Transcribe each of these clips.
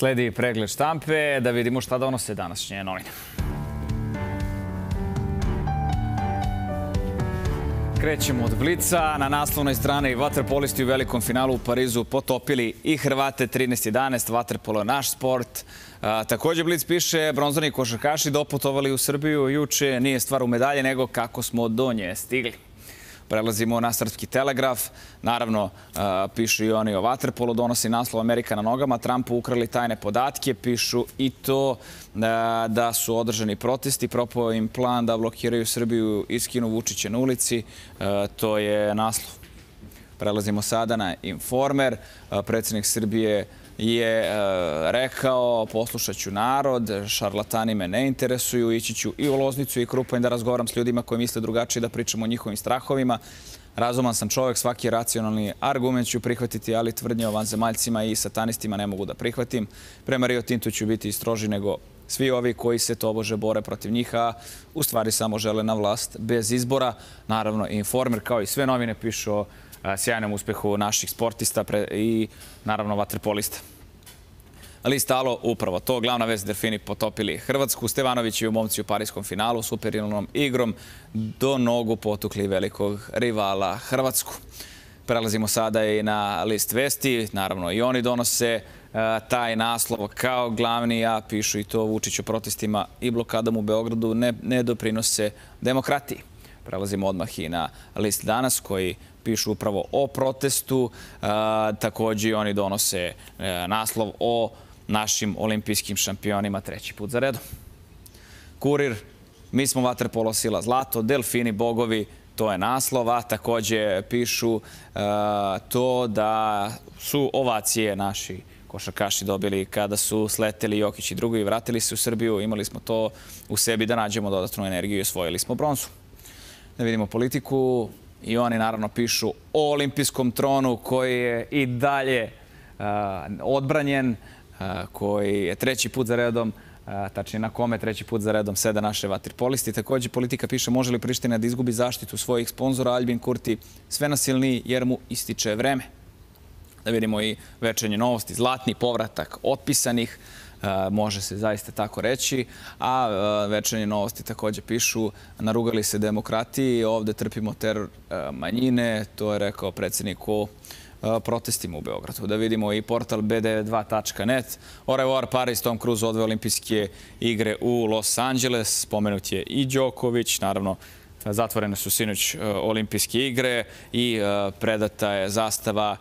Sledi pregled štampe da vidimo šta donose današnje novine. Krećemo od Blica. Na naslovnoj strani vaterpolisti u velikom finalu u Parizu potopili i Hrvate 13-11. Vaterpolo je naš sport. Takođe Blic piše, bronzani košarkaši doputovali u Srbiju juče. Nije stvar u medalje, nego kako smo do nje stigli. Prelazimo na Srpski telegraf. Naravno, pišu i oni o Waterpolu, donosi naslov Amerika na nogama. Trumpu ukrali tajne podatke, pišu i to da su održani protesti. Propao im plan da blokiraju Srbiju i skinu Vučića na ulici. To je naslov. Prelazimo sada na Informer. Predsednik Srbije je e, rekao poslušat ću narod, šarlatani me ne interesuju, ići ću i u Loznicu i Krupanj da razgovaram s ljudima koji misle drugačije, da pričamo o njihovim strahovima. Razuman sam čovek, svaki racionalni argument ću prihvatiti, ali tvrdnje o vanzemaljcima i satanistima ne mogu da prihvatim. Prema Rio Tintu ću biti stroži nego svi ovi koji se tobože bore protiv njih, a u stvari samo žele na vlast bez izbora. Naravno, Informer kao i sve novine pišu o sjajnom uspehu naših sportista i naravno vaterpolista. Ali stalo upravo to. Glavna vest Delfini potopili Hrvatsku. Stevanović i u momci u parijskom finalu superiornom igrom do nogu potukli velikog rivala Hrvatsku. Prelazimo sada i na list vesti. Naravno i oni donose taj naslov kao glavni, a pišu i to Vučić o protestima i blokadom u Beogradu ne, ne doprinose demokratiji. Prelazimo odmah i na list danas koji pišu upravo o protestu. Takođe oni donose e, naslov o našim olimpijskim šampionima treći put za redom. Kurir, mi smo vaterpolo sila zlato, delfini bogovi, to je naslov, a takođe pišu to da su ovacije naši košarkaši dobili kada su sleteli Jokić i drugi i vratili se u Srbiju. Imali smo to u sebi da nađemo dodatnu energiju i osvojili smo bronzu. Da vidimo politiku. I oni naravno pišu o olimpijskom tronu koji je i dalje odbranjen, koji je treći put za redom tačnije na kome treći put za redom seda naše vaterpolisti. Takođe, politika piše može li Priština da izgubi zaštitu svojih sponzora. Albin Kurti sve nasilniji jer mu ističe vreme. Da vidimo i večernje novosti, zlatni povratak otpisanih, može se zaista tako reći. A večernje novosti takođe pišu, narugali se demokratiji, ovde trpimo teror manjine, to je rekao predsednik o protestima u Beogradu. Da vidimo i portal b92.net. Au revoir Paris, Tom Cruise odve olimpijske igre u Los Angeles. Spomenut je i Đoković, naravno zatvorene su sinoć olimpijske igre i predata je zastava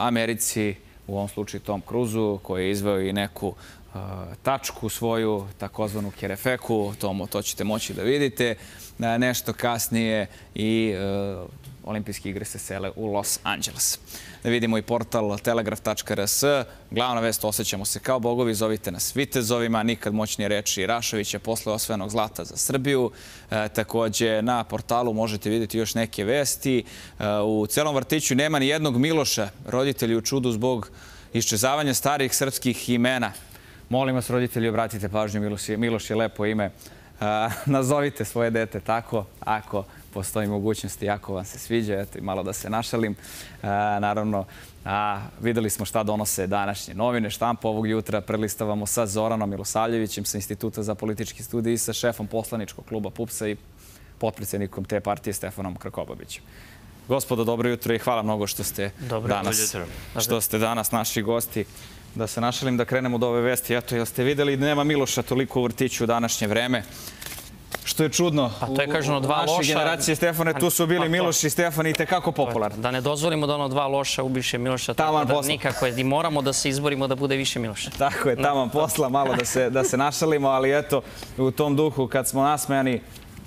Americi u ovom slučaju Tom Cruzu, koji je izveo i neku tačku svoju, takozvanu kerefeku, to, ćete moći da vidite. Nešto kasnije i olimpijske igre se sele u Los Angeles. Da vidimo i portal telegraf.rs. Glavna vest, osjećamo se kao bogovi, zovite nas vitezovima, nikad moćnije reči Rašovića posle osvojenog zlata za Srbiju. E, takođe, na portalu možete vidjeti još neke vesti. E, u celom vrtiću nema ni jednog Miloša, roditelji u čudu zbog iščezavanja starih srpskih imena. Molim vas, roditelji, obratite pažnju, Miloš je, Miloš je lepo ime. Nazovite svoje dete tako, ako postoji mogućnosti, ako vam se sviđa, eto malo da se našalim. Naravno, a, videli smo šta donose današnje novine. Štampa ovog jutra prelistavamo sa Zoranom Milosavljevićem sa Instituta za politički studij i sa šefom poslaničkog kluba PUPS-a i potpredsjednikom te partije Stefanom Krakobabićem. Gospodo, dobro jutro i hvala mnogo što ste danas, što ste danas naši gosti. Da se našalim da krenemo od ove vesti. Eto, jel ste videli da nema Miloša toliko u vrtiću u današnje vreme? Što je čudno. A to je kaženo dva loša... Naše generacije Stefane, tu su bili pa Miloš i Stefan i tekako popularni. Da ne dozvolimo da ono dva loša ubiše Miloša. Taman da posla. Nikako je. I moramo da se izborimo da bude više Miloša. Tako je, taman posla, malo da se, da se našalimo, ali eto, u tom duhu kad smo nasmejani,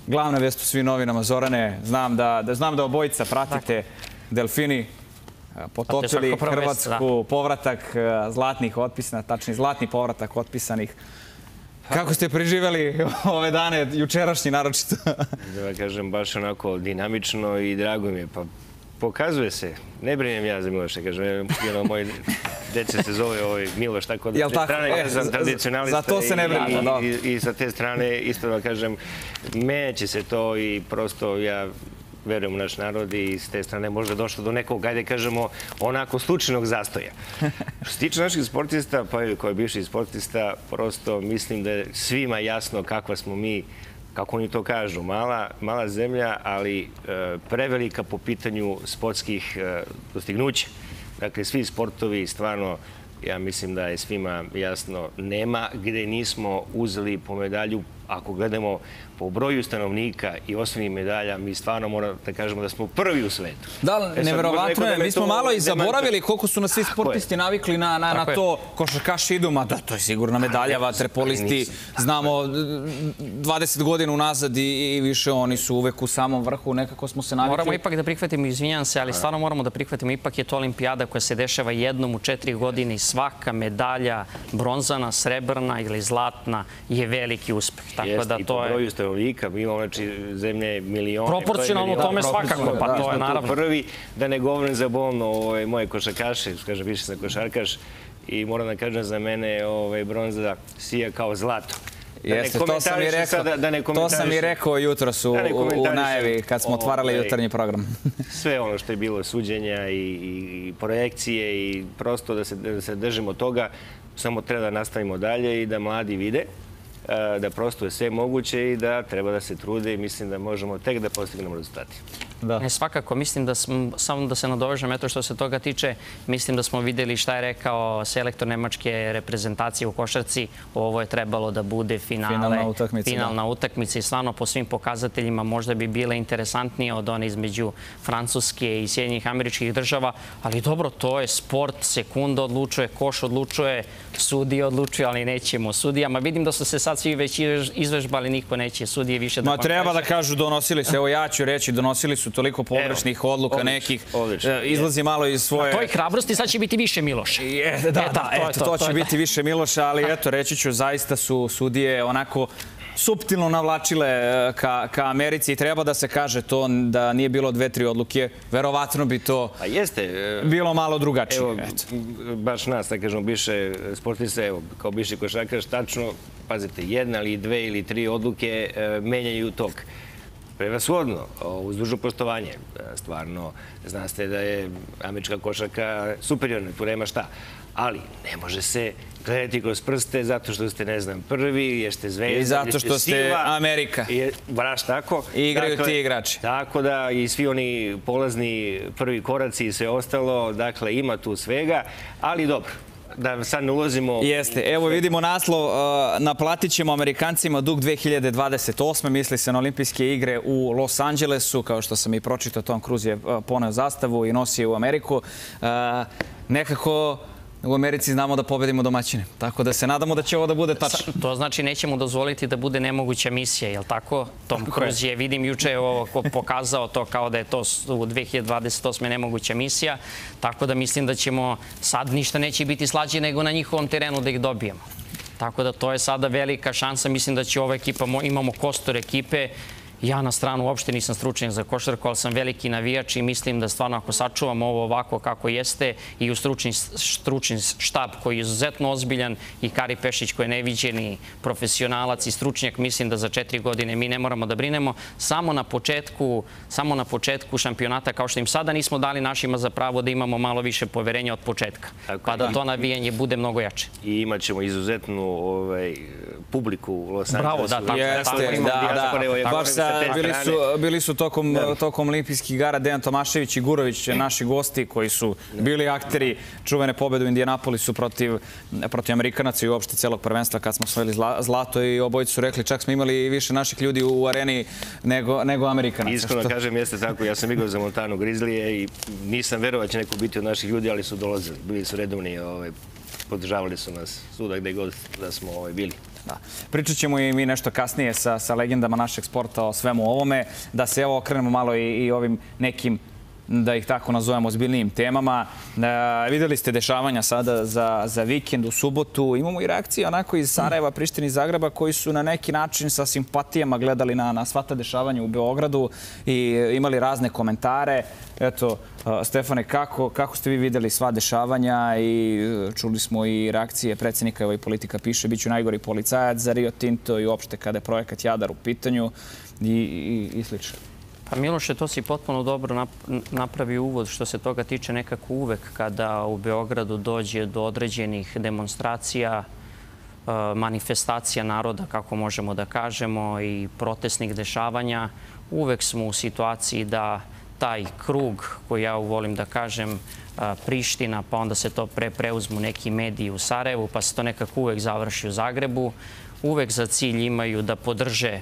glavna vest u svim novinama, Zorane, znam da, da, znam da obojica pratite Delfini, potopili Hrvatsku, povratak zlatnih otpisana, tačni zlatni povratak otpisanih Kako ste preživeli ove dane, jučerašnji naročito? da kažem, baš onako dinamično i drago mi je. Pa pokazuje se, ne brinem ja za Miloša, kažem, jedno moj dece se zove ovaj Miloš, tako da Jel te strane ja sam tradicionalista. Za to se ne brinem, I, i, I sa te strane, isto da kažem, menjaće se to i prosto ja verujem u naš narod i s te strane možda došlo do nekog, ajde kažemo, onako slučajnog zastoja. Što se tiče naših sportista, pa i koji je bivši sportista, prosto mislim da je svima jasno kakva smo mi kako oni to kažu, mala, mala zemlja, ali e, prevelika po pitanju sportskih e, dostignuća. Dakle, svi sportovi stvarno ja mislim da je svima jasno, nema gde nismo uzeli po medalju, ako gledamo po broju stanovnika i osnovnih medalja, mi stvarno moramo da kažemo da smo prvi u svetu. Da, e neverovatno je. Mi smo malo i zaboravili koliko su nas svi sportisti navikli na, na, na to košarkaši idu, ma da, to je sigurna medalja, vaterpolisti. Znamo, 20 godina unazad i, i više oni su uvek u samom vrhu, nekako smo se navikli. Moramo ipak da prihvatimo, izvinjam se, ali stvarno moramo da prihvatimo, ipak je to olimpijada koja se dešava jednom u četiri godine i svaka medalja, bronzana, srebrna ili zlatna, je veliki uspeh. Tako da to je stanovnika, mi imamo znači, zemlje milione. Proporcionalno tome svakako, pa to je naravno. Prvi, da ne govorim za bolno ovaj, moje košarkaše, kažem, više sam košarkaš i moram da kažem za mene ovaj, bronza sija kao zlato. Da Jeste, to sam i rekao, sada, da ne to sam i rekao jutros u, da u, u najavi kad smo otvarali ovaj, jutarnji program. sve ono što je bilo suđenja i, i, i projekcije i prosto da se, da se držimo toga, samo treba da nastavimo dalje i da mladi vide da prosto je sve moguće i da treba da se trude i mislim da možemo tek da postignemo rezultati. Da. Ne, svakako, mislim da smo, samo da se nadovežem, eto što se toga tiče, mislim da smo videli šta je rekao selektor Nemačke reprezentacije u košarci. Ovo je trebalo da bude finale, finalna utakmica, finalna da. utakmica i stvarno po svim pokazateljima možda bi bile interesantnije od one između Francuske i Sjedinjih američkih država, ali dobro, to je sport, sekunda odlučuje, koš odlučuje, sudije odlučuje, ali nećemo sudijama. Vidim da su se sad svi već izvežbali, niko neće sudije više da Ma treba da kažu donosili se, evo ja ću reći, donosili su toliko pogrešnih odluka nekih. E, izlazi malo iz svoje... Na toj hrabrosti sad će biti više Miloša. da, da, eto, to, će biti više Miloša, ali eto, reći ću, zaista su sudije onako suptilno navlačile e, ka, ka Americi i treba da se kaže to da nije bilo dve, tri odluke, verovatno bi to A jeste, e, bilo malo drugačije. Evo, baš nas, da kažemo, biše sportiste, evo, kao biše košakaš, tačno, pazite, jedna ili dve ili tri odluke menjaju tok prevashodno, uz dužo poštovanje. Stvarno, znaste da je američka košarka superiorna, tu nema šta. Ali ne može se gledati kroz prste zato što ste, ne znam, prvi, jer ste zvezda, I zato što ste Amerika. I, baš tako. I igraju dakle, ti igrači. Tako da i svi oni polazni prvi koraci i sve ostalo, dakle ima tu svega, ali dobro, da sad ne ulazimo... Jeste. Evo vidimo naslov. Uh, naplatit ćemo Amerikancima dug 2028. Misli se na olimpijske igre u Los Angelesu. Kao što sam i pročitao, Tom Cruise je uh, poneo zastavu i nosi je u Ameriku. Uh, nekako u Americi znamo da pobedimo domaćine. Tako da se nadamo da će ovo da bude tačno. To znači nećemo dozvoliti da bude nemoguća misija, je li tako? Tom Cruise je, vidim, juče je ovo pokazao to kao da je to u 2028. nemoguća misija. Tako da mislim da ćemo sad ništa neće biti slađe nego na njihovom terenu da ih dobijemo. Tako da to je sada velika šansa. Mislim da će ova ekipa, imamo kostor ekipe, Ja na stranu uopšte nisam stručnjak za košarku, ali sam veliki navijač i mislim da stvarno ako sačuvamo ovo ovako kako jeste i u stručni, stručni štab koji je izuzetno ozbiljan i Kari Pešić koji je neviđeni profesionalac i stručnjak, mislim da za četiri godine mi ne moramo da brinemo. Samo na početku, samo na početku šampionata, kao što im sada nismo dali našima za pravo da imamo malo više poverenja od početka. Tako, pa da, da to navijanje bude mnogo jače. I imat ćemo izuzetnu ovaj, publiku u Los Angelesu. Bravo, da, tako, Jeste, da, da, baš sa bili su, bili su tokom, da. tokom olimpijskih igara Dejan Tomašević i Gurović, naši gosti koji su bili akteri čuvene pobede u Indianapolisu protiv, protiv Amerikanaca i uopšte celog prvenstva kad smo svojili zlato i obojicu su rekli čak smo imali više naših ljudi u areni nego, nego Amerikanaca. Iskreno kažem, jeste tako. Ja sam igrao za Montanu Grizlije i nisam verovao da će neko biti od naših ljudi, ali su dolazili. Bili su redovni, ovaj, podržavali su nas svuda gde god da smo ovaj, bili. Da. Pričat ćemo i mi nešto kasnije sa, sa legendama našeg sporta o svemu ovome, da se evo okrenemo malo i, i ovim nekim da ih tako nazovemo ozbiljnijim temama. E, videli ste dešavanja sada za, za vikend u subotu. Imamo i reakcije onako iz Sarajeva, Prištine i Zagreba koji su na neki način sa simpatijama gledali na, na sva ta dešavanja u Beogradu i imali razne komentare. Eto, Stefane, kako, kako ste vi videli sva dešavanja i e, čuli smo i reakcije predsjednika, evo i politika piše, bit ću najgori policajac za Rio Tinto i uopšte kada je projekat Jadar u pitanju i, i slično. Pa Miloše, to si potpuno dobro napravi uvod što se toga tiče nekako uvek kada u Beogradu dođe do određenih demonstracija, e, manifestacija naroda, kako možemo da kažemo, i protestnih dešavanja, uvek smo u situaciji da taj krug, koji ja volim da kažem, e, Priština, pa onda se to pre preuzmu neki mediji u Sarajevu, pa se to nekako uvek završi u Zagrebu, uvek za cilj imaju da podrže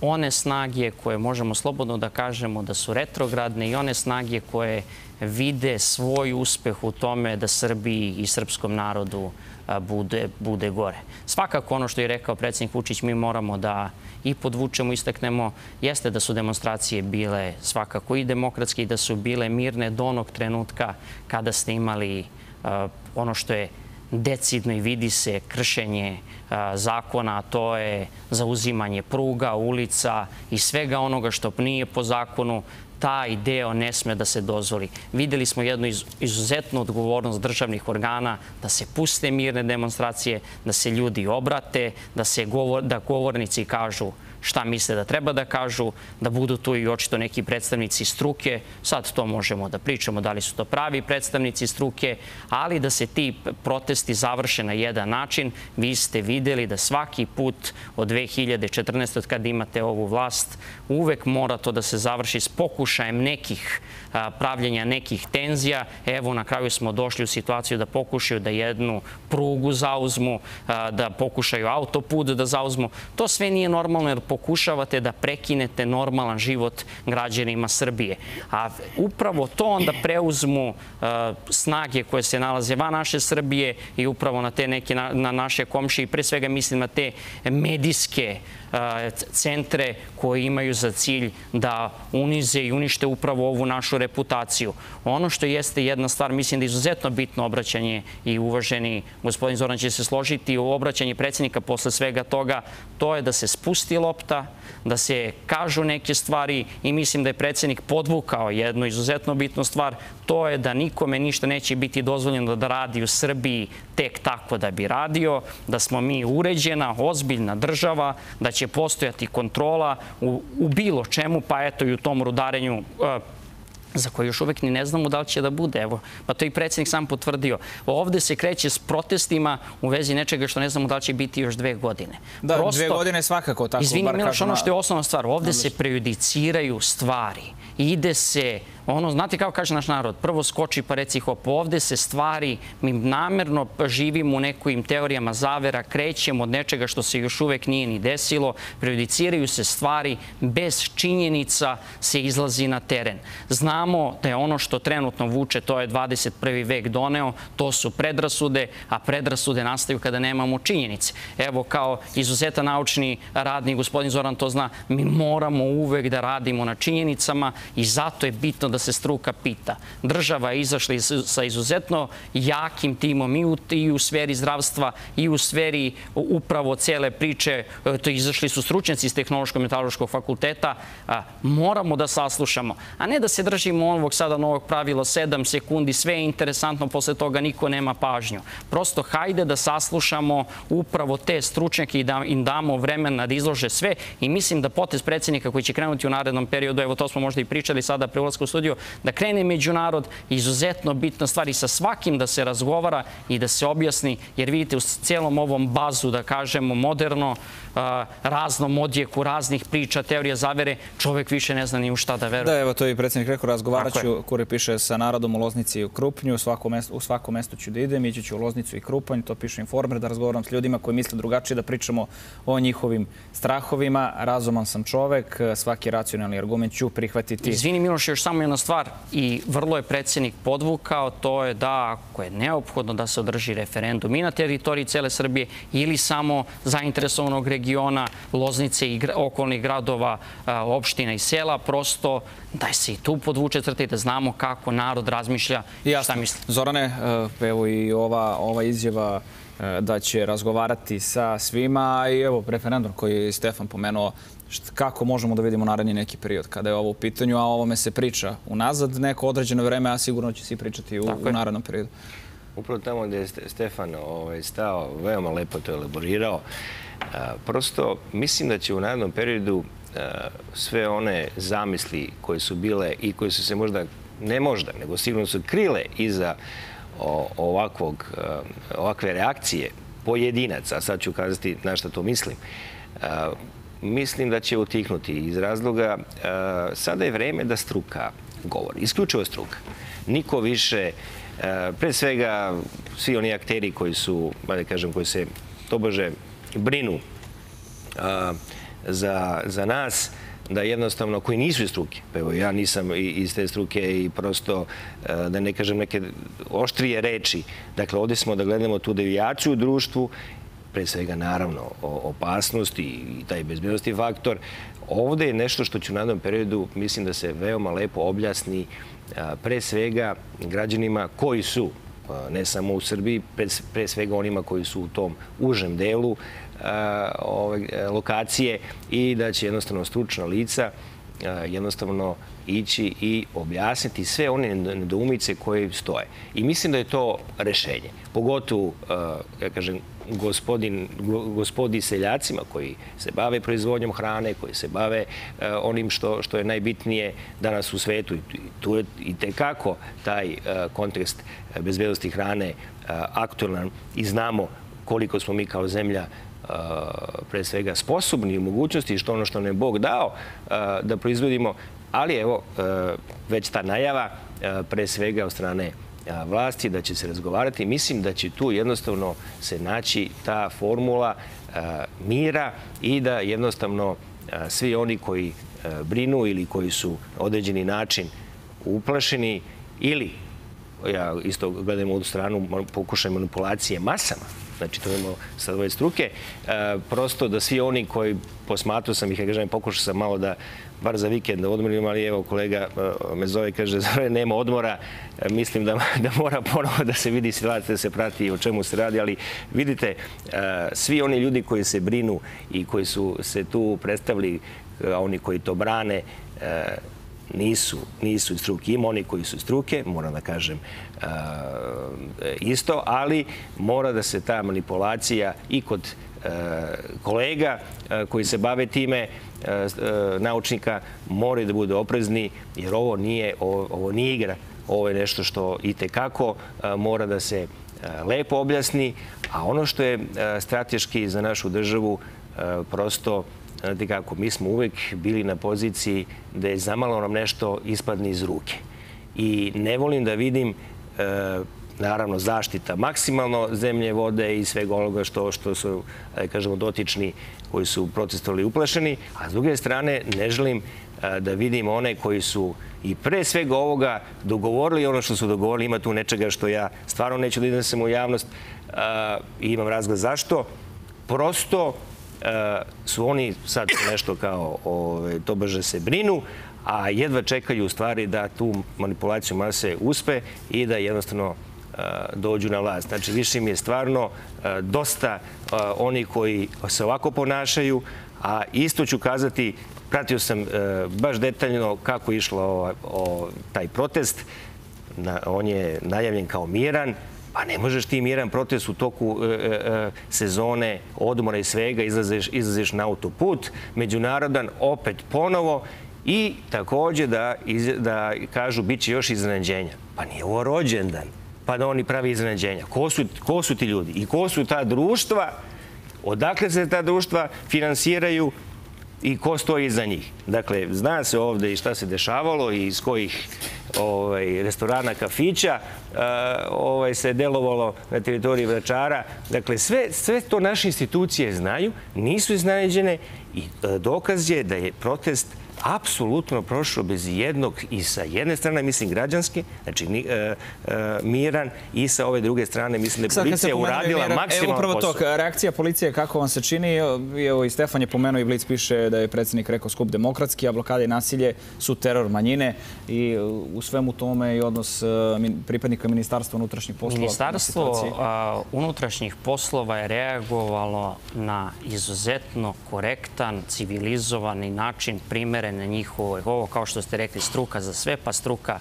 one snage koje možemo slobodno da kažemo da su retrogradne i one snage koje vide svoj uspeh u tome da Srbiji i srpskom narodu bude, bude gore. Svakako ono što je rekao predsednik Vučić, mi moramo da i podvučemo, istaknemo, jeste da su demonstracije bile svakako i demokratske i da su bile mirne do onog trenutka kada ste imali ono što je decidno i vidi se kršenje zakona, a to je zauzimanje pruga, ulica i svega onoga što nije po zakonu, taj deo ne sme da se dozvoli. Videli smo jednu izuzetnu odgovornost državnih organa da se puste mirne demonstracije, da se ljudi obrate, da, se govor, da govornici kažu šta misle da treba da kažu, da budu tu i očito neki predstavnici struke. Sad to možemo da pričamo da li su to pravi predstavnici struke, ali da se ti protesti završe na jedan način. Vi ste videli da svaki put od 2014. od kada imate ovu vlast, uvek mora to da se završi s pokušajem nekih pravljenja nekih tenzija. Evo, na kraju smo došli u situaciju da pokušaju da jednu prugu zauzmu, da pokušaju autoput da zauzmu. To sve nije normalno jer pokušavate da prekinete normalan život građanima Srbije. A upravo to onda preuzmu snage koje se nalaze van naše Srbije i upravo na te neke na naše komšije i pre svega mislim na te medijske centre koji imaju za cilj da unize i unište upravo ovu našu reputaciju. Ono što jeste jedna stvar, mislim da je izuzetno bitno obraćanje i uvaženi gospodin Zoran će se složiti u obraćanje predsjednika posle svega toga, to je da se spusti lopta, da se kažu neke stvari i mislim da je predsjednik podvukao jednu izuzetno bitnu stvar, to je da nikome ništa neće biti dozvoljeno da radi u Srbiji tek tako da bi radio, da smo mi uređena, ozbiljna država, da će postojati kontrola u, u bilo čemu, pa eto i u tom rudarenju e, za koje još uvek ni ne znamo da li će da bude. Evo, pa to i predsjednik sam potvrdio. Ovde se kreće s protestima u vezi nečega što ne znamo da li će biti još dve godine. Da, Prosto, dve godine svakako tako. Izvini, Miloš, ono što je osnovna stvar. Ovde se prejudiciraju stvari. Ide se ono, znate kako kaže naš narod, prvo skoči pa reci hop, ovde se stvari, mi namerno živimo u nekim teorijama zavera, krećemo od nečega što se još uvek nije ni desilo, prejudiciraju se stvari, bez činjenica se izlazi na teren. Znamo da je ono što trenutno vuče, to je 21. vek doneo, to su predrasude, a predrasude nastaju kada nemamo činjenice. Evo, kao izuzeta naučni radnik, gospodin Zoran to zna, mi moramo uvek da radimo na činjenicama i zato je bitno da se struka pita. Država je izašla sa izuzetno jakim timom i u, i u sferi zdravstva i u sferi upravo cele priče. E, to izašli su stručnjaci iz Tehnološko-metaloškog fakulteta. Moramo da saslušamo, a ne da se držimo ovog sada novog pravila 7 sekundi, sve je interesantno, posle toga niko nema pažnju. Prosto hajde da saslušamo upravo te stručnjake i da im damo vremena da izlože sve i mislim da potez predsjednika koji će krenuti u narednom periodu, evo to smo možda i pričali sada pre ulazka u studiju, studiju, da krene međunarod, izuzetno bitna stvar i sa svakim da se razgovara i da se objasni, jer vidite u cijelom ovom bazu, da kažemo, moderno, raznom odjeku, raznih priča, teorija zavere, čovek više ne zna ni u šta da veruje. Da, evo to je i predsjednik rekao, razgovarat ću, Kure piše sa narodom u Loznici i u Krupnju, u svako mesto, u svako mesto ću da idem, ići ću u Loznicu i Krupanj, to piše informer, da razgovaram s ljudima koji misle drugačije, da pričamo o njihovim strahovima. Razuman sam čovek, svaki racionalni argument ću prihvatiti. Izvini Miloš, još samo jedna stvar i vrlo je predsjednik podvukao, to je da ako je neophodno da se održi referendum i na teritoriji cele Srbije ili samo zainteresovanog regiona, Loznice i okolnih gradova, opština i sela, prosto da se i tu podvuče crta i da znamo kako narod razmišlja i šta misli. Zorane, e, evo i ova, ova izjava e, da će razgovarati sa svima i evo referendum koji je Stefan pomenuo kako možemo da vidimo naredni neki period kada je ovo u pitanju, a ovome se priča unazad neko određeno vreme, a sigurno će se pričati u, u narednom periodu. Upravo tamo gde je Stefan ovaj, stao, veoma lepo to elaborirao. Prosto, mislim da će u narednom periodu sve one zamisli koje su bile i koje su se možda, ne možda, nego sigurno su krile iza ovakve reakcije pojedinaca, sad ću kazati na što to mislim, mislim da će utihnuti iz razloga sada je vreme da struka govori, isključivo struka. Niko više, pre svega svi oni akteri koji su, da kažem, koji se tobože brinu za, za nas, da jednostavno, koji nisu iz struke, pa evo ja nisam iz te struke i prosto, da ne kažem neke oštrije reči, dakle ovde smo da gledamo tu devijaciju u društvu, pre svega naravno opasnost i taj bezbednosti faktor. Ovde je nešto što ću u nadom periodu, mislim da se veoma lepo objasni pre svega građanima koji su ne samo u Srbiji, pre svega onima koji su u tom užem delu ove lokacije i da će jednostavno stručna lica jednostavno ići i objasniti sve one nedoumice koje stoje. I mislim da je to rešenje. Pogotovo, ja kažem, gospodin, gospodi seljacima koji se bave proizvodnjom hrane, koji se bave onim što, što je najbitnije danas u svetu. I tu je i tekako taj kontekst bezbednosti hrane aktualan i znamo koliko smo mi kao zemlja pre svega sposobni u mogućnosti što ono što nam je Bog dao da proizvodimo, ali evo već ta najava pre svega od strane vlasti da će se razgovarati. Mislim da će tu jednostavno se naći ta formula mira i da jednostavno svi oni koji brinu ili koji su određeni način uplašeni ili ja isto gledam u stranu pokušaj manipulacije masama, znači to imamo sad ove struke, prosto da svi oni koji posmatru sam ih, ja kažem, pokušao sam malo da bar za vikend da odmorim, ali evo kolega me zove, kaže, zove, nema odmora, mislim da, da mora ponovo da se vidi situacija, da se prati o čemu se radi, ali vidite, svi oni ljudi koji se brinu i koji su se tu predstavili, oni koji to brane, nisu, iz struke. Ima oni koji su iz struke, moram da kažem isto, ali mora da se ta manipulacija i kod kolega koji se bave time, naučnika, moraju da budu oprezni, jer ovo nije, ovo nije igra. Ovo je nešto što i tekako mora da se lepo objasni, a ono što je strateški za našu državu prosto znate kako, mi smo uvek bili na poziciji da je zamalo nam nešto ispadne iz ruke. I ne volim da vidim naravno zaštita maksimalno zemlje, vode i svega onoga što, što su, da kažemo, dotični koji su protestovali uplašeni, a s druge strane ne želim da vidim one koji su i pre svega ovoga dogovorili ono što su dogovorili. Ima tu nečega što ja stvarno neću da iznesem u javnost i imam razgled zašto. Prosto su oni sad nešto kao ove, to brže se brinu, a jedva čekaju u stvari da tu manipulaciju mase uspe i da jednostavno dođu na vlast. Znači, više mi je stvarno dosta oni koji se ovako ponašaju, a isto ću kazati, pratio sam baš detaljno kako je išlo taj protest. On je najavljen kao miran, Pa ne možeš ti miran protest u toku sezone odmora i svega, izlazeš, izlazeš na autoput, međunarodan opet ponovo i takođe da, da kažu bit će još iznenađenja. Pa nije ovo rođendan pa da oni pravi iznenađenja. Ko su, ko su ti ljudi i ko su ta društva, odakle se ta društva finansiraju i ko stoji iza njih. Dakle, zna se ovde i šta se dešavalo i iz kojih ovaj, restorana, kafića ovaj, se delovalo na teritoriji Vračara. Dakle, sve, sve to naše institucije znaju, nisu iznenađene i e, dokaz je da je protest apsolutno prošlo bez jednog i sa jedne strane, mislim, građanske, znači e, e, miran i sa ove druge strane, mislim da je policija uradila maksimalno Upravo to, reakcija policije, kako vam se čini, evo i Stefan je pomenuo i Blic piše da je predsednik rekao skup demokratski, a blokade i nasilje su teror manjine i u svemu tome i odnos e, pripadnika Ministarstva unutrašnjih poslova. Ministarstvo unutrašnjih poslova je reagovalo na izuzetno korektan, civilizovani način primere na njihovo, ovo kao što ste rekli, struka za sve, pa struka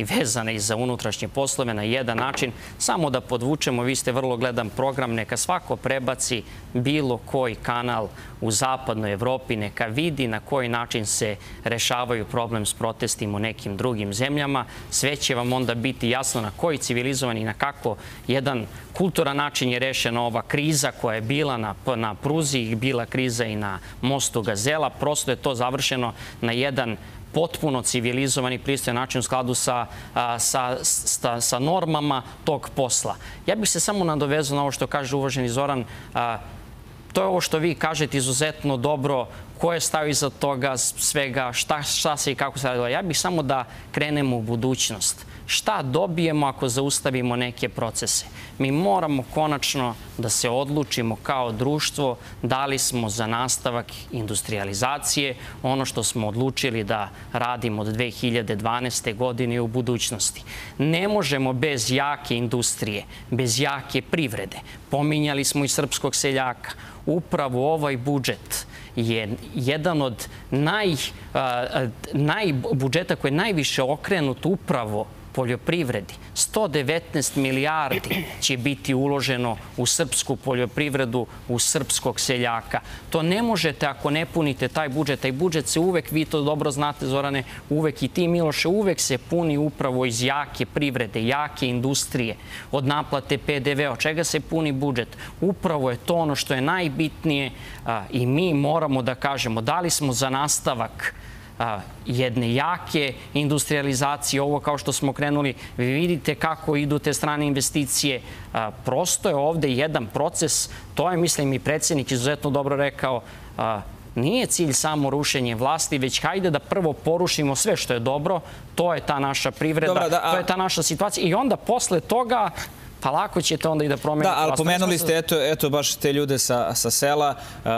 i vezane i za unutrašnje poslove na jedan način. Samo da podvučemo, vi ste vrlo gledan program, neka svako prebaci bilo koji kanal u zapadnoj Evropi, neka vidi na koji način se rešavaju problem s protestima u nekim drugim zemljama. Sve će vam onda biti jasno na koji civilizovan i na kako jedan kulturan način je rešena ova kriza koja je bila na, na pruzi, bila kriza i na mostu Gazela. Prosto je to završeno na jedan potpuno civilizovan i pristojan način u skladu sa, sa, sa, sa normama tog posla. Ja bih se samo nadovezao na ovo što kaže uvaženi Zoran. To je ovo što vi kažete izuzetno dobro, ko je stavio iza toga svega, šta, šta se i kako se radilo. Ja bih samo da krenemo u budućnost šta dobijemo ako zaustavimo neke procese. Mi moramo konačno da se odlučimo kao društvo da li smo za nastavak industrializacije, ono što smo odlučili da radimo od 2012. godine u budućnosti. Ne možemo bez jake industrije, bez jake privrede. Pominjali smo i srpskog seljaka. Upravo ovaj budžet je jedan od naj, naj, budžeta koji je najviše okrenut upravo poljoprivredi. 119 milijardi će biti uloženo u srpsku poljoprivredu, u srpskog seljaka. To ne možete ako ne punite taj budžet. Taj budžet se uvek, vi to dobro znate, Zorane, uvek i ti, Miloše, uvek se puni upravo iz jake privrede, jake industrije, od naplate PDV. Od čega se puni budžet? Upravo je to ono što je najbitnije i mi moramo da kažemo da li smo za nastavak jedne jake industrializacije. Ovo kao što smo krenuli, vi vidite kako idu te strane investicije. Prosto je ovde jedan proces, to je, mislim, i predsednik izuzetno dobro rekao, nije cilj samo rušenje vlasti, već hajde da prvo porušimo sve što je dobro, to je ta naša privreda, Dobra, da, a... to je ta naša situacija i onda posle toga pa lako ćete onda i da promenite. Da, ali pomenuli ste eto, eto baš te ljude sa, sa sela. Uh,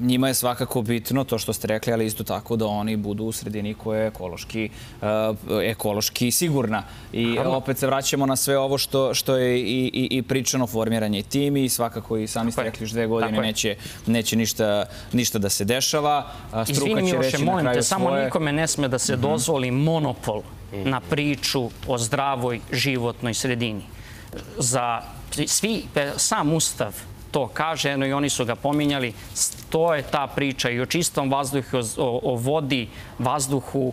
njima je svakako bitno to što ste rekli, ali isto tako da oni budu u sredini koja je ekološki, uh, ekološki sigurna. I Aha. opet se vraćamo na sve ovo što, što je i, i, i pričano formiranje timi i svakako i sami ste rekli još dve godine neće, neće ništa, ništa da se dešava. Struka Izvini, Miloše, molim te, samo nikome ne sme da se mhm. dozvoli monopol na priču o zdravoj životnoj sredini za svi, sam Ustav to kaže, eno i oni su ga pominjali, to je ta priča i o čistom vazduhu, o, o vodi, vazduhu,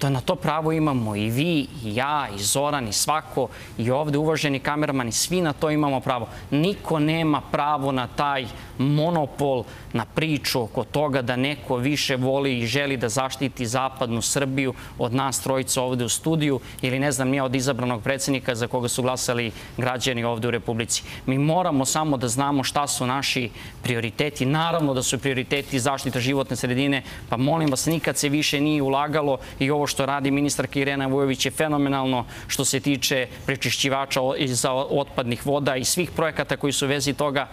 da na to pravo imamo i vi, i ja, i Zoran, i svako, i ovde uvaženi kamermani, svi na to imamo pravo. Niko nema pravo na taj monopol, na priču oko toga da neko više voli i želi da zaštiti zapadnu Srbiju od nas trojica ovde u studiju ili ne znam nije od izabranog predsednika za koga su glasali građani ovde u Republici. Mi moramo samo da znamo šta su naši prioriteti. Naravno da su prioriteti zaštita životne sredine, pa molim vas, nikad se više nije ulagalo i ovo što radi ministarka Irena Vujović je fenomenalno što se tiče prečišćivača za otpadnih voda i svih projekata koji su vezi toga.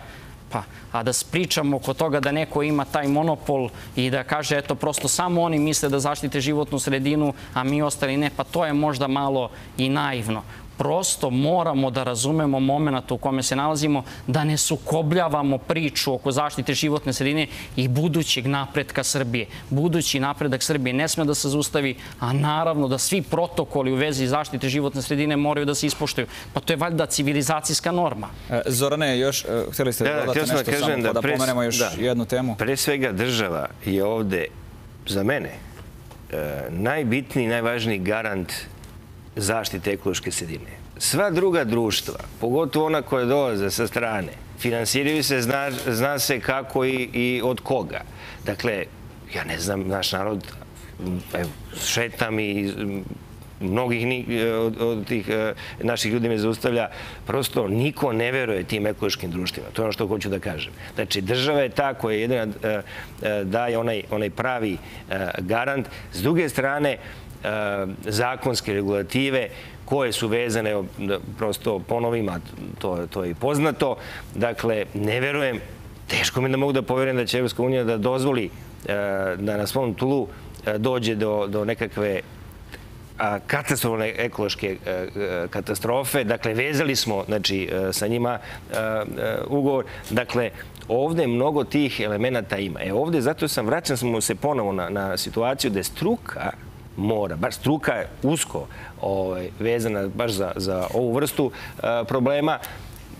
Pa, a da pričamo oko toga da neko ima taj monopol i da kaže, eto, prosto samo oni misle da zaštite životnu sredinu, a mi ostali ne, pa to je možda malo i naivno prosto moramo da razumemo moment u kome se nalazimo, da ne sukobljavamo priču oko zaštite životne sredine i budućeg napretka Srbije. Budući napredak Srbije ne sme da se zaustavi, a naravno da svi protokoli u vezi zaštite životne sredine moraju da se ispoštuju. Pa to je valjda civilizacijska norma. E, Zorane, još, e, htjeli ste da, da dodate nešto da samo, da, da pomenemo još da, jednu temu? Pre svega država je ovde, za mene, e, najbitniji, najvažniji garant zaštite ekološke sredine. Sva druga društva, pogotovo ona koja dolaze sa strane, finansiraju se, zna, zna se kako i, i od koga. Dakle, ja ne znam, naš narod, šetam i mnogih od, od tih e, naših ljudi me zaustavlja, prosto niko ne veruje tim ekološkim društvima. To je ono što hoću da kažem. Znači, država je ta koja jedina e, e, daje onaj, onaj pravi garant. S druge strane, zakonske regulative koje su vezane, da prosto ponovim, a to, to je i poznato. Dakle, ne verujem, teško mi da mogu da poverujem da će Evropska unija da dozvoli e, da na svom tlu e, dođe do, nekakve katastrofalne ekološke katastrofe. Dakle, vezali smo znači, sa njima ugovor. Dakle, ovde mnogo tih elemenata ima. E ovde, zato sam, vraćam smo se ponovo na, na situaciju da je struka mora, baš struka je usko ovaj, vezana baš za, za ovu vrstu problema,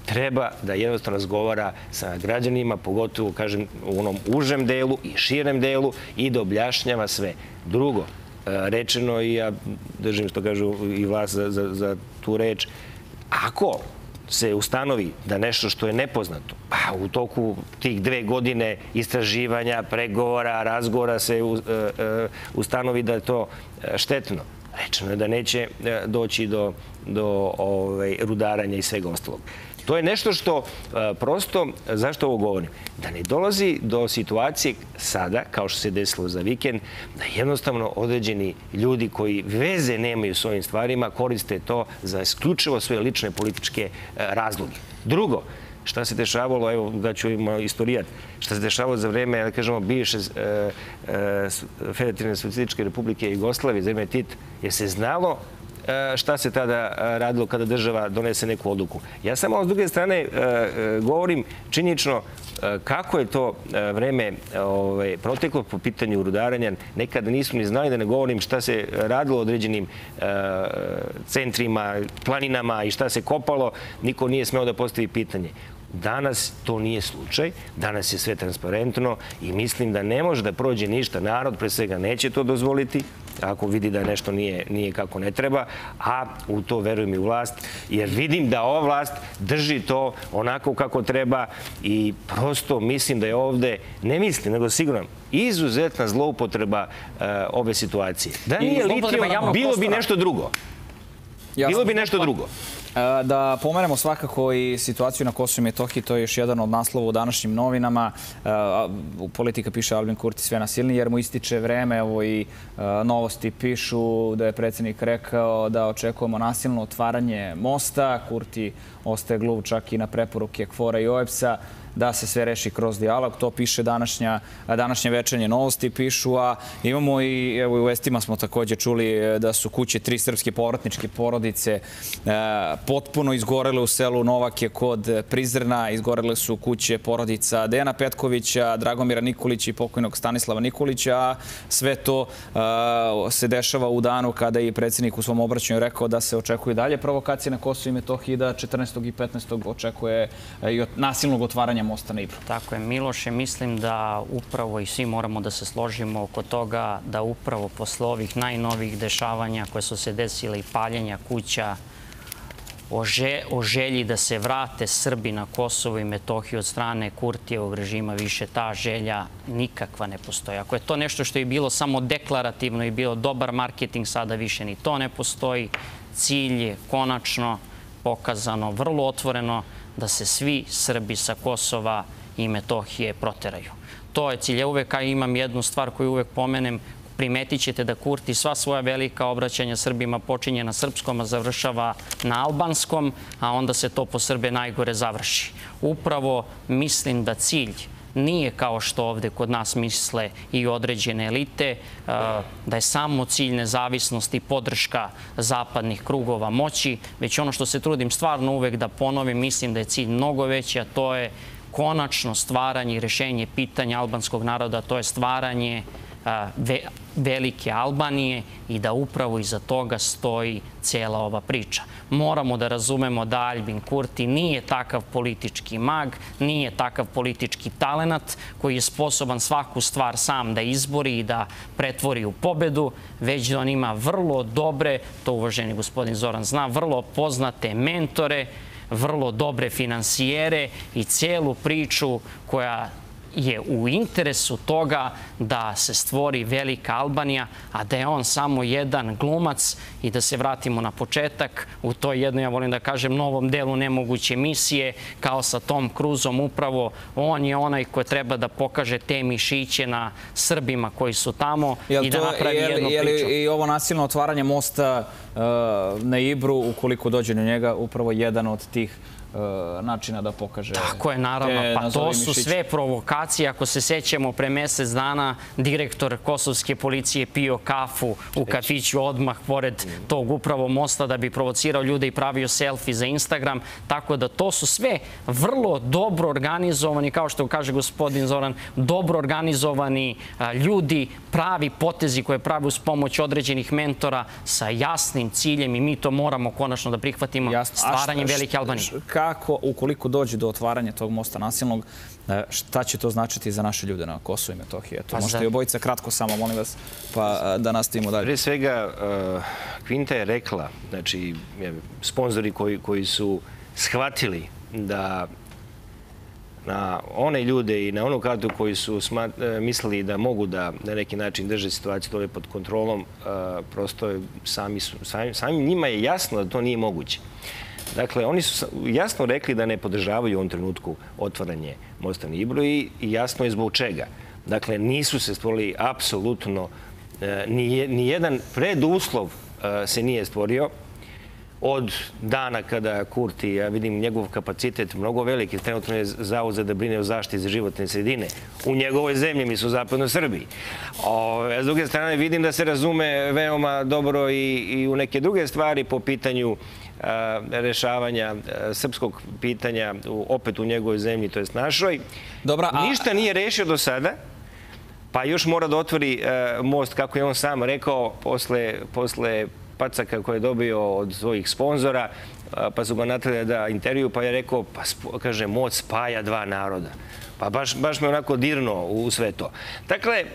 treba da jednostavno razgovara sa građanima, pogotovo, kažem, u onom užem delu i širem delu i da objašnjava sve. Drugo, rečeno i ja držim što kažu i vas za, za, za tu reč, ako se ustanovi da nešto što je nepoznato, pa u toku tih dve godine istraživanja, pregovora, razgovora se e, e, ustanovi da je to e, štetno. Rečeno je da neće doći do, do ovaj, rudaranja i svega ostalog. To je nešto što e, prosto, zašto ovo govorim? Da ne dolazi do situacije sada, kao što se desilo za vikend, da jednostavno određeni ljudi koji veze nemaju s ovim stvarima koriste to za isključivo svoje lične političke e, razloge. Drugo, šta se dešavalo, evo da ću ima istorijat, šta se dešavalo za vreme, da kažemo, bivše e, Federativne Socialističke republike Jugoslavije, za vreme Tit, je se znalo šta se tada e, radilo kada država donese neku odluku. Ja samo s druge strane e, govorim činjenično kako je to vreme ovaj, proteklo po pitanju rudaranja. Nekada nisu ni znali da ne govorim šta se radilo određenim centrima, planinama i šta se kopalo. Niko nije smeo da postavi pitanje. Danas to nije slučaj, danas je sve transparentno i mislim da ne može da prođe ništa. Narod pre svega neće to dozvoliti, ako vidi da nešto nije, nije kako ne treba, a u to verujem i vlast, jer vidim da ova vlast drži to onako kako treba i prosto mislim da je ovde, ne mislim, nego sigurno, izuzetna zloupotreba uh, ove situacije. Da nije litijom, bilo bi nešto drugo. Bilo bi nešto drugo. Da pomenemo svakako i situaciju na Kosovo i Metohiji, to je još jedan od naslova u današnjim novinama. E, politika piše Albin Kurti sve nasilniji jer mu ističe vreme. Evo i novosti pišu da je predsednik rekao da očekujemo nasilno otvaranje mosta. Kurti ostaje gluv čak i na preporuke Kvora i OEPS-a da se sve reši kroz dijalog. To piše današnja, današnje večernje novosti, pišu, a imamo i, evo i u vestima smo takođe čuli e, da su kuće tri srpske povratničke porodice e, potpuno izgorele u selu Novake kod Prizrna, izgorele su kuće porodica Dejana Petkovića, Dragomira Nikolića i pokojnog Stanislava Nikolića, a sve to e, se dešava u danu kada je predsednik u svom obraćanju rekao da se očekuje dalje provokacije na Kosovo i Metohiji, da 14. i 15. očekuje i nasilnog otvaranja mosta na Ibru. Tako je, Miloše, mislim da upravo i svi moramo da se složimo oko toga da upravo posle ovih najnovijih dešavanja koje su se desile i paljenja kuća, o, že, o želji da se vrate Srbi na Kosovo i Metohiju od strane Kurtijevog režima, više ta želja nikakva ne postoji. Ako je to nešto što je bilo samo deklarativno i bilo dobar marketing, sada više ni to ne postoji. Cilj je konačno pokazano vrlo otvoreno da se svi Srbi sa Kosova i Metohije proteraju. To je cilj. Ja uvek imam jednu stvar koju uvek pomenem, primetit ćete da Kurti sva svoja velika obraćanja Srbima počinje na srpskom, a završava na albanskom, a onda se to po Srbe najgore završi. Upravo mislim da cilj nije kao što ovde kod nas misle i određene elite, da je samo cilj nezavisnost i podrška zapadnih krugova moći, već ono što se trudim stvarno uvek da ponovim, mislim da je cilj mnogo veći, a to je konačno stvaranje i rešenje pitanja albanskog naroda, to je stvaranje velike Albanije i da upravo iza toga stoji cela ova priča. Moramo da razumemo da Albin Kurti nije takav politički mag, nije takav politički talenat koji je sposoban svaku stvar sam da izbori i da pretvori u pobedu, već da on ima vrlo dobre, to uvaženi gospodin Zoran zna, vrlo poznate mentore, vrlo dobre finansijere i celu priču koja je u interesu toga da se stvori velika Albanija, a da je on samo jedan glumac i da se vratimo na početak u toj jednoj, ja volim da kažem, novom delu nemoguće misije, kao sa Tom Cruzom upravo. On je onaj ko treba da pokaže te mišiće na Srbima koji su tamo i da napravi jednu priču. Je li i ovo nasilno otvaranje mosta uh, na Ibru, ukoliko dođe na njega, upravo jedan od tih načina da pokaže Tako je, naravno. te, Pa to su sve provokacije. Ako se sećamo, pre mesec dana direktor kosovske policije pio kafu u kafiću odmah pored tog upravo mosta da bi provocirao ljude i pravio selfie za Instagram. Tako da to su sve vrlo dobro organizovani, kao što kaže gospodin Zoran, dobro organizovani a, ljudi, pravi potezi koje pravi uz pomoć određenih mentora sa jasnim ciljem i mi to moramo konačno da prihvatimo stvaranjem Velike Albanije. Kako, ukoliko dođe do otvaranja tog mosta nasilnog, e, šta će to značiti za naše ljude na Kosovu i Metohiji? Eto, Pa možete i obojica kratko samo, molim vas, pa e, da nastavimo dalje. Pre svega, uh, Kvinta je rekla, znači, sponzori koji, koji su shvatili da na one ljude i na onu kartu koji su smat, e, mislili da mogu da na neki način drže situaciju dole pod kontrolom, e, prosto sami, sami, samim njima je jasno da to nije moguće. Dakle, oni su jasno rekli da ne podržavaju u ovom trenutku otvaranje mosta na Ibru i, jasno je zbog čega. Dakle, nisu se stvorili apsolutno, e, ni, je- ni jedan preduslov e, se nije stvorio od dana kada Kurti, ja vidim njegov kapacitet mnogo veliki, trenutno je zavod za da brine o zaštiti za životne sredine. U njegovoj zemlji, mi su u zapadnoj Srbiji. A s druge strane vidim da se razume veoma dobro i, i u neke druge stvari po pitanju a, rešavanja srpskog pitanja opet u njegovoj zemlji, to jest našoj. Dobra, a- Ništa nije rešio do sada, pa još mora da otvori most, kako je on sam rekao, posle, posle pacaka koje je dobio od svojih sponzora, pa su ga natrali da intervju, pa je rekao, pa kaže, most spaja dva naroda. Pa baš, baš me onako dirno u sve to. Dakle, e,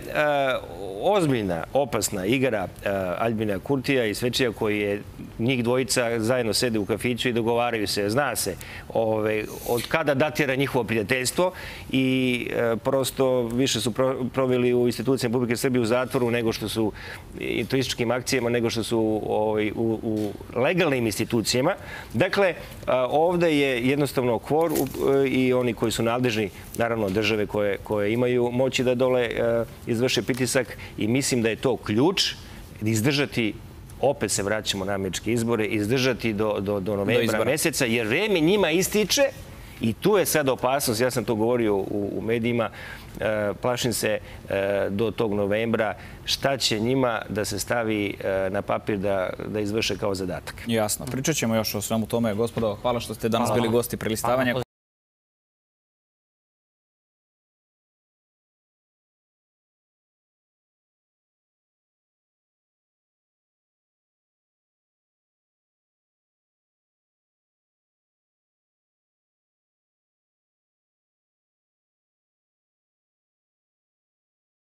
ozbiljna, opasna igra e, Albina Kurtija i Svečija koji je njih dvojica zajedno sede u kafiću i dogovaraju se, zna se ove, od kada datira njihovo prijateljstvo i e, prosto više su pro, proveli u institucijama Republike Srbije u zatvoru nego što su i turističkim akcijama, nego što su ovaj, u, u legalnim institucijama. Dakle, ovde je jednostavno kvor i oni koji su nadležni, naravno države koje, koje imaju moći da dole e, izvrše pritisak i mislim da je to ključ izdržati opet se vraćamo na američke izbore, izdržati do, do, do novembra meseca, jer vreme njima ističe i tu je sad opasnost, ja sam to govorio u, u medijima, e, plašim se e, do tog novembra šta će njima da se stavi e, na papir da, da izvrše kao zadatak. Jasno. Pričat ćemo još o svemu tome. Gospodo, hvala što ste danas Hvala bili gosti prelistavanja. Hvala.